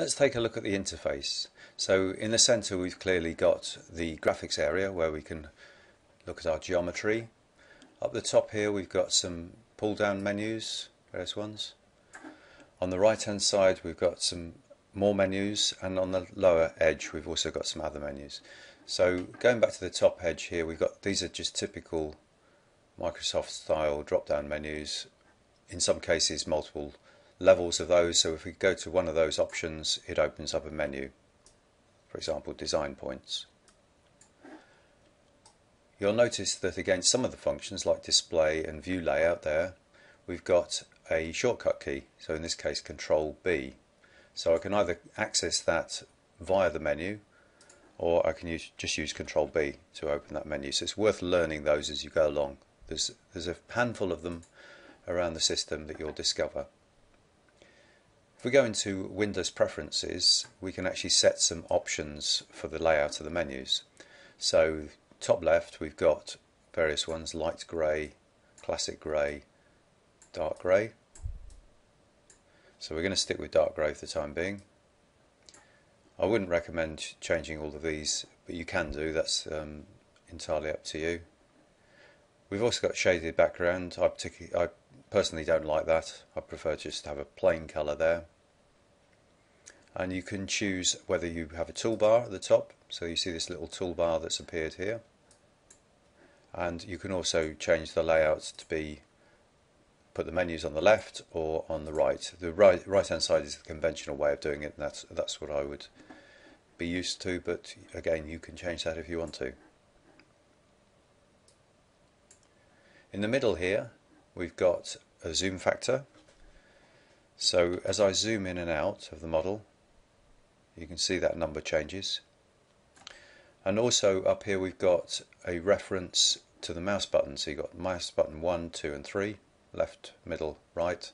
Let's take a look at the interface. So in the center we've clearly got the graphics area where we can look at our geometry. Up the top here we've got some pull down menus, various ones. On the right hand side we've got some more menus and on the lower edge we've also got some other menus. So going back to the top edge here we've got these are just typical Microsoft style drop down menus in some cases multiple levels of those. So if we go to one of those options, it opens up a menu. For example, design points. You'll notice that against some of the functions like display and view layout there, we've got a shortcut key. So in this case, Control B. So I can either access that via the menu or I can use, just use Control B to open that menu. So it's worth learning those as you go along. There's, there's a handful of them around the system that you'll discover. If we go into Windows Preferences, we can actually set some options for the layout of the menus. So top left, we've got various ones, light grey, classic grey, dark grey. So we're going to stick with dark grey for the time being. I wouldn't recommend changing all of these, but you can do, that's um, entirely up to you. We've also got shaded background. I I personally don't like that. I prefer just to have a plain colour there. And you can choose whether you have a toolbar at the top. So you see this little toolbar that's appeared here. And you can also change the layout to be put the menus on the left or on the right. The right right hand side is the conventional way of doing it, and that's that's what I would be used to. But again, you can change that if you want to. In the middle here, we've got a zoom factor. So as I zoom in and out of the model, you can see that number changes. And also up here we've got a reference to the mouse button. So you've got mouse button 1, 2 and 3, left, middle, right.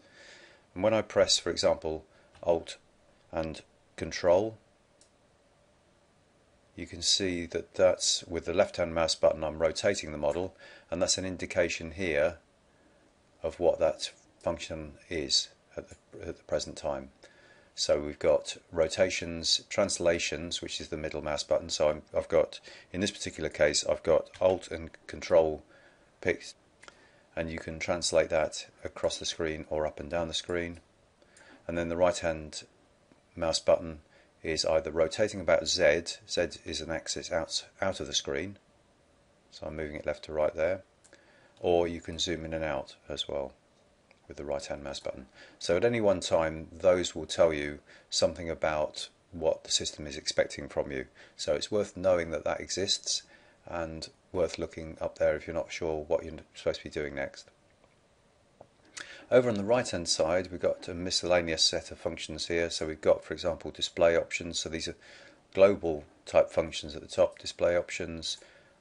And when I press, for example, Alt and Control, you can see that that's with the left hand mouse button I'm rotating the model and that's an indication here of what that function is at the, at the present time. So we've got rotations, translations, which is the middle mouse button. So i have got, in this particular case, I've got Alt and Control picked, and you can translate that across the screen or up and down the screen. And then the right hand mouse button is either rotating about Z, Z is an axis out, out of the screen, so I'm moving it left to right there, or you can zoom in and out as well with the right hand mouse button. So at any one time those will tell you something about what the system is expecting from you. So it's worth knowing that that exists and worth looking up there if you're not sure what you're supposed to be doing next. Over on the right hand side we've got a miscellaneous set of functions here. So we've got for example display options. So these are global type functions at the top, display options,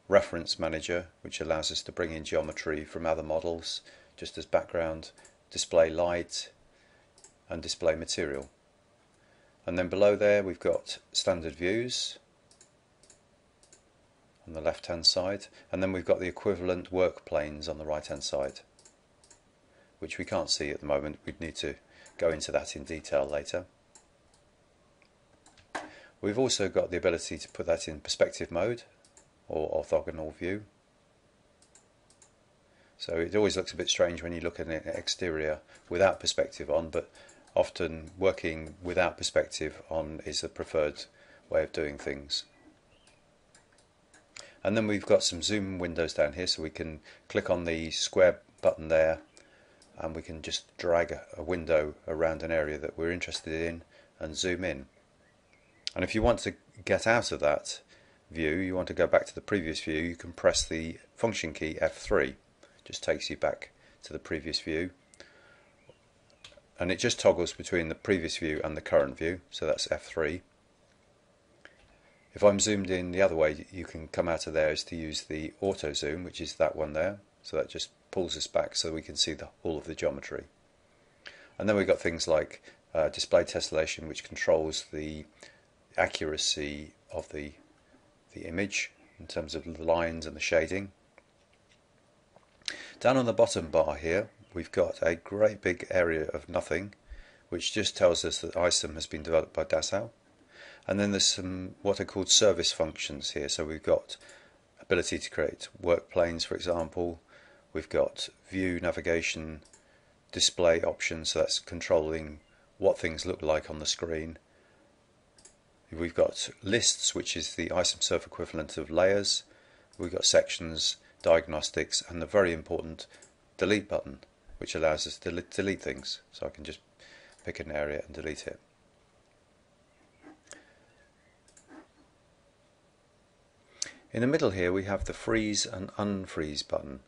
reference manager which allows us to bring in geometry from other models just as background display light and display material. And then below there we've got standard views on the left hand side and then we've got the equivalent work planes on the right hand side which we can't see at the moment. We'd need to go into that in detail later. We've also got the ability to put that in perspective mode or orthogonal view so it always looks a bit strange when you look at an exterior without perspective on, but often working without perspective on is the preferred way of doing things. And then we've got some zoom windows down here, so we can click on the square button there and we can just drag a window around an area that we're interested in and zoom in. And if you want to get out of that view, you want to go back to the previous view, you can press the function key F3 just takes you back to the previous view. And it just toggles between the previous view and the current view so that's F3 if I'm zoomed in the other way you can come out of there is to use the auto zoom which is that one there. So that just pulls us back so we can see the, all of the geometry. And then we've got things like uh, display tessellation which controls the accuracy of the the image in terms of the lines and the shading down on the bottom bar here, we've got a great big area of nothing, which just tells us that ICEM has been developed by Dassault. And then there's some what are called service functions here. So we've got ability to create work planes, for example. We've got view, navigation, display options, so that's controlling what things look like on the screen. We've got lists, which is the ICEM equivalent of layers. We've got sections, diagnostics, and the very important delete button, which allows us to delete things. So I can just pick an area and delete it. In the middle here we have the freeze and unfreeze button.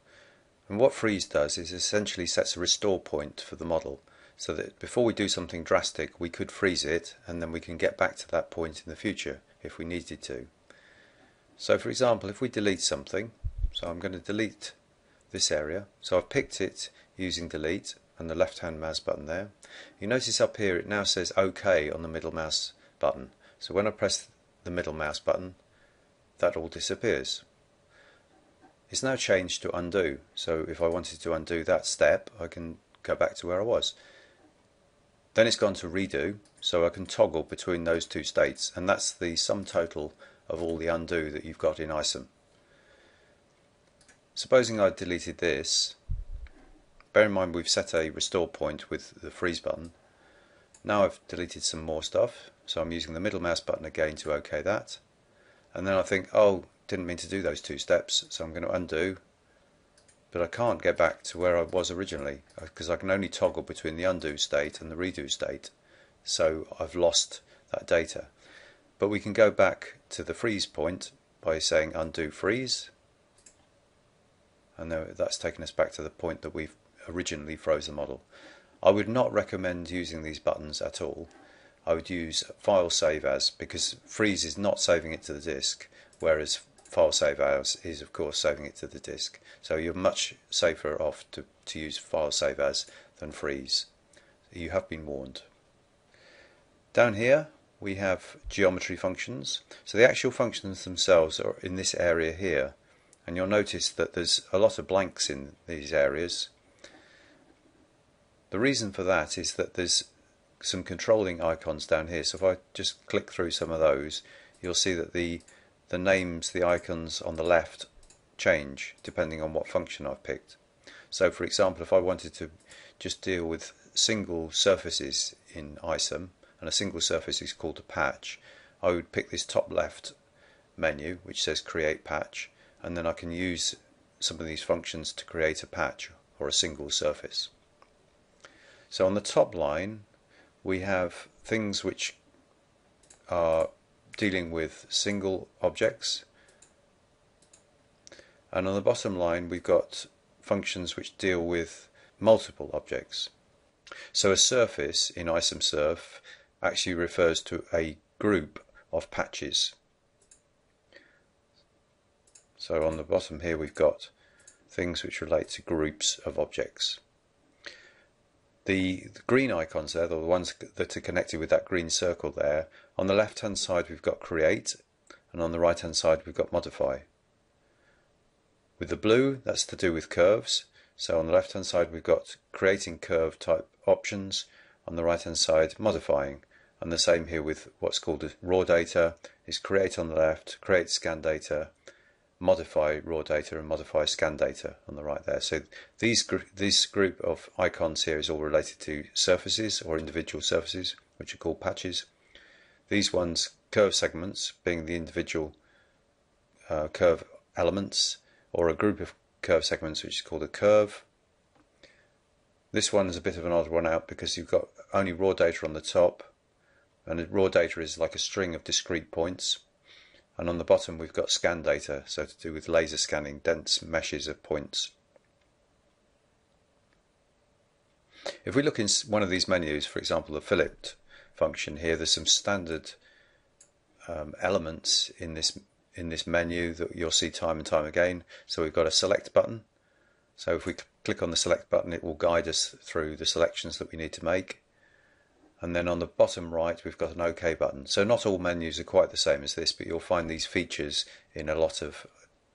And what freeze does is essentially sets a restore point for the model so that before we do something drastic we could freeze it and then we can get back to that point in the future if we needed to. So for example if we delete something, so I'm going to delete this area, so I've picked it using delete and the left hand mouse button there. You notice up here it now says OK on the middle mouse button. So when I press the middle mouse button that all disappears. It's now changed to undo. So if I wanted to undo that step, I can go back to where I was. Then it's gone to redo, so I can toggle between those two states, and that's the sum total of all the undo that you've got in ICEM. Supposing I deleted this, bear in mind we've set a restore point with the freeze button. Now I've deleted some more stuff, so I'm using the middle mouse button again to OK that. And then I think, oh, didn't mean to do those two steps, so I'm going to undo. But I can't get back to where I was originally uh, because I can only toggle between the undo state and the redo state. So I've lost that data. But we can go back to the freeze point by saying undo freeze. And that's taken us back to the point that we've originally froze the model. I would not recommend using these buttons at all. I would use file save as because freeze is not saving it to the disk, whereas file save as is of course saving it to the disk. So you're much safer off to, to use file save as than freeze. You have been warned. Down here we have geometry functions. So the actual functions themselves are in this area here. And you'll notice that there's a lot of blanks in these areas. The reason for that is that there's some controlling icons down here. So if I just click through some of those, you'll see that the the names, the icons on the left change depending on what function I've picked. So for example, if I wanted to just deal with single surfaces in ICEM, and a single surface is called a patch, I would pick this top left menu which says create patch and then I can use some of these functions to create a patch or a single surface. So on the top line we have things which are dealing with single objects and on the bottom line we've got functions which deal with multiple objects. So a surface in ICEM Surf actually refers to a group of patches. So on the bottom here we've got things which relate to groups of objects. The, green icons there, the ones that are connected with that green circle there, on the left hand side we've got create and on the right hand side we've got modify. With the blue that's to do with curves, so on the left hand side we've got creating curve type options, on the right hand side modifying, and the same here with what's called raw data is create on the left, create scan data, modify raw data and modify scan data on the right there. So these gr this group of icons here is all related to surfaces or individual surfaces, which are called patches. These ones, curve segments, being the individual uh, curve elements, or a group of curve segments, which is called a curve. This one is a bit of an odd one out because you've got only raw data on the top, and raw data is like a string of discrete points and on the bottom we've got scan data, so to do with laser scanning dense meshes of points. If we look in one of these menus, for example the fillet function here, there's some standard um, elements in this in this menu that you'll see time and time again. So we've got a select button. So if we click on the select button it will guide us through the selections that we need to make and then on the bottom right we've got an OK button. So not all menus are quite the same as this, but you'll find these features in a lot of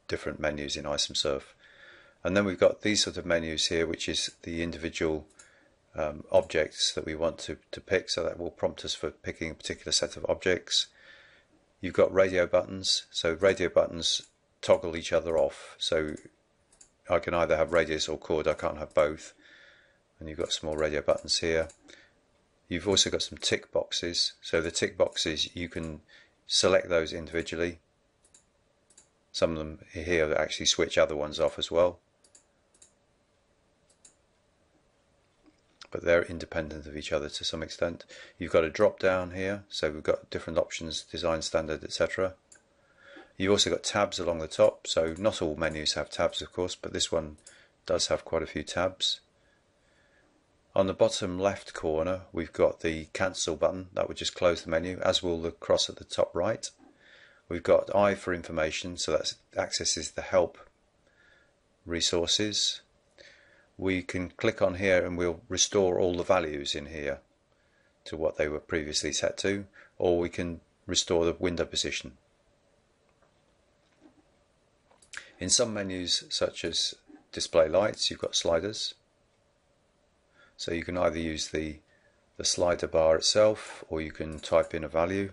different menus in ICEM Surf. And then we've got these sort of menus here, which is the individual um, objects that we want to, to pick, so that will prompt us for picking a particular set of objects. You've got radio buttons, so radio buttons toggle each other off. So I can either have radius or chord, I can't have both. And you've got small radio buttons here. You've also got some tick boxes. So the tick boxes, you can select those individually. Some of them here actually switch other ones off as well. But they're independent of each other to some extent. You've got a drop down here, so we've got different options, design standard, etc. You've also got tabs along the top, so not all menus have tabs of course, but this one does have quite a few tabs. On the bottom left corner, we've got the cancel button that would just close the menu, as will the cross at the top right. We've got I for information, so that accesses the help resources. We can click on here and we'll restore all the values in here to what they were previously set to, or we can restore the window position. In some menus, such as display lights, you've got sliders. So you can either use the, the slider bar itself or you can type in a value.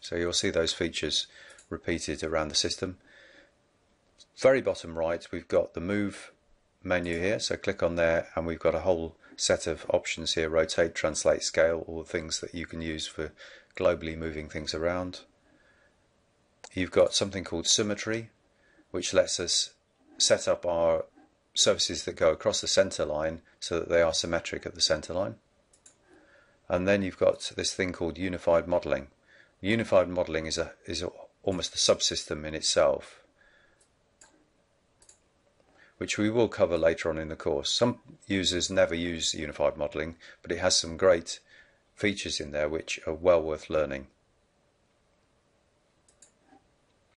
So you'll see those features repeated around the system. Very bottom right, we've got the move menu here. So click on there and we've got a whole set of options here, rotate, translate, scale, all the things that you can use for globally moving things around. You've got something called symmetry, which lets us set up our surfaces that go across the center line so that they are symmetric at the center line. And then you've got this thing called unified modeling. Unified modeling is a is a, almost a subsystem in itself, which we will cover later on in the course. Some users never use unified modeling, but it has some great features in there which are well worth learning.